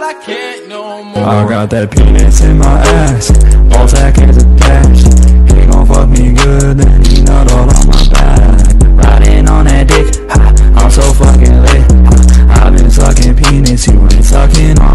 till I can't no more. I got that penis in my ass, all that is attached. He gon' fuck me good, then he not all on my back. Riding on that dick, ha, I'm so fucking lit. Ha, I've been sucking penis, you ain't sucking on.